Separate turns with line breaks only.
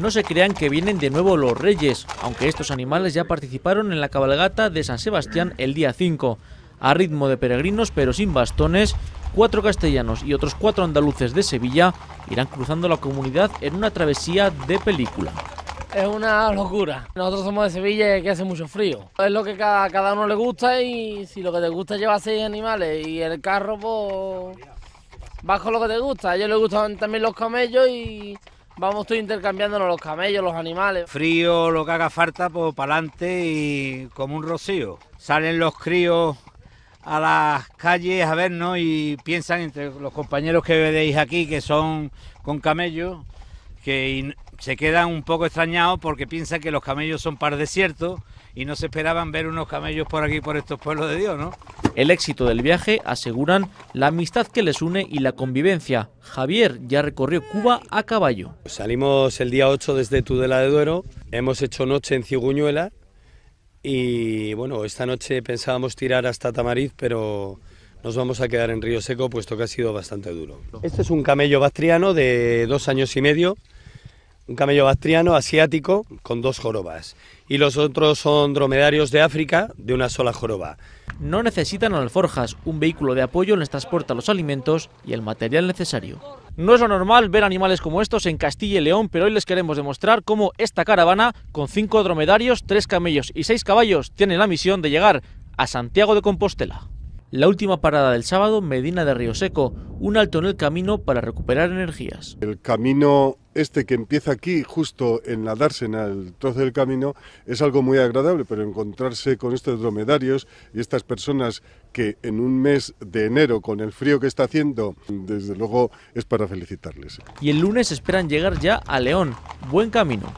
No se crean que vienen de nuevo los reyes, aunque estos animales ya participaron en la cabalgata de San Sebastián el día 5. A ritmo de peregrinos pero sin bastones, cuatro castellanos y otros cuatro andaluces de Sevilla irán cruzando la comunidad en una travesía de película.
Es una locura. Nosotros somos de Sevilla y aquí hace mucho frío. Es lo que cada, cada uno le gusta y si lo que te gusta es llevar seis animales y el carro, pues con lo que te gusta. A ellos les gustan también los camellos y vamos todos intercambiándonos los camellos, los animales.
Frío, lo que haga falta, pues para adelante y como un rocío. Salen los críos a las calles a vernos y piensan entre los compañeros que veréis aquí que son con camellos que se quedan un poco extrañados porque piensan que los camellos son par desiertos y no se esperaban ver unos camellos por aquí, por estos pueblos de Dios, ¿no?
El éxito del viaje aseguran la amistad que les une y la convivencia. Javier ya recorrió Cuba a caballo.
Salimos el día 8 desde Tudela de Duero, hemos hecho noche en Ciguñuela y bueno, esta noche pensábamos tirar hasta Tamariz, pero nos vamos a quedar en Río Seco puesto que ha sido bastante duro. Este es un camello bactriano de dos años y medio un camello bactriano asiático con dos jorobas. Y los otros son dromedarios de África de una sola joroba.
No necesitan alforjas, un vehículo de apoyo les transporta los alimentos y el material necesario. No es lo normal ver animales como estos en Castilla y León, pero hoy les queremos demostrar cómo esta caravana, con cinco dromedarios, tres camellos y seis caballos, tiene la misión de llegar a Santiago de Compostela. La última parada del sábado, Medina de Río Seco, un alto en el camino para recuperar energías.
El camino este que empieza aquí, justo en la dársena, el trozo del camino, es algo muy agradable, pero encontrarse con estos dromedarios y estas personas que en un mes de enero, con el frío que está haciendo, desde luego es para felicitarles.
Y el lunes esperan llegar ya a León. Buen camino.